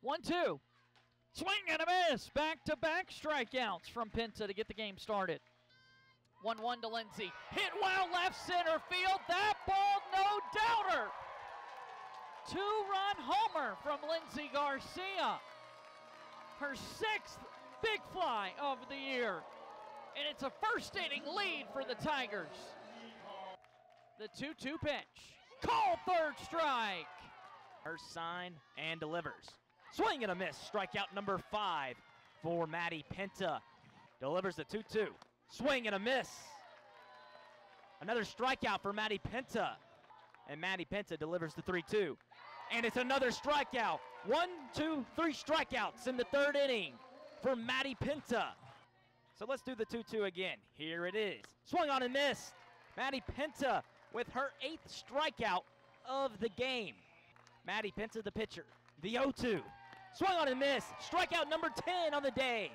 One, two. Swing and a miss. Back to back strikeouts from Penta to get the game started. 1 1 to Lindsay. Hit well left center field. That ball, no doubter. Two run homer from Lindsay Garcia. Her sixth big fly of the year. And it's a first inning lead for the Tigers. The 2 2 pitch. Call third strike. Her sign and delivers. Swing and a miss. Strikeout number five for Maddie Penta. Delivers the 2 2. Swing and a miss. Another strikeout for Maddie Penta. And Maddie Penta delivers the 3 2. And it's another strikeout. One, two, three strikeouts in the third inning for Maddie Penta. So let's do the 2 2 again. Here it is. Swung on and missed. Maddie Penta with her eighth strikeout of the game. Maddie Penta, the pitcher. The 0 2. Swung on and missed. Strikeout number 10 on the day.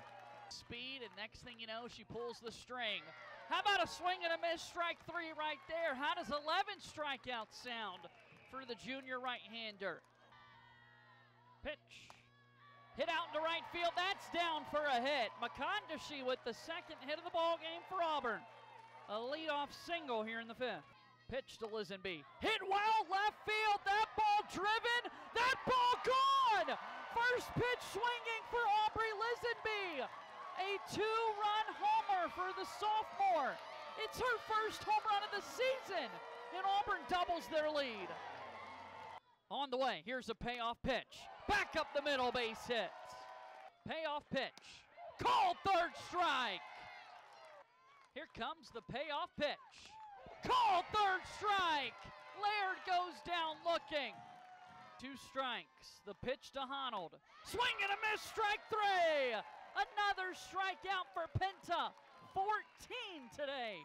Speed, and next thing you know, she pulls the string. How about a swing and a miss, strike three right there? How does 11 strikeouts sound for the junior right hander? Pitch. Hit out into right field. That's down for a hit. Makandashi with the second hit of the ball game for Auburn. A leadoff single here in the fifth. Pitch to Lisenby. Hit well left field. That ball driven. That ball. First pitch swinging for Aubrey Lisenby. A two-run homer for the sophomore. It's her first home run of the season, and Auburn doubles their lead. On the way, here's a payoff pitch. Back up the middle, base hit. Payoff pitch. Call third strike. Here comes the payoff pitch. Call third strike. Laird goes down looking. Two strikes. The pitch to Honold. Swing and a miss, strike three. Another strikeout for Penta. 14 today.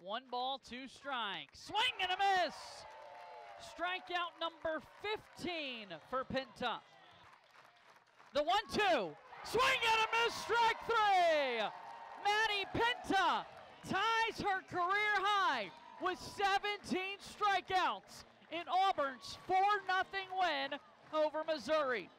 One ball, two strikes. Swing and a miss. Strikeout number 15 for Penta. The one two. Swing and a miss, strike three. Maddie Penta ties her career high with 17 strikeouts in Auburn's 4 0 win over Missouri.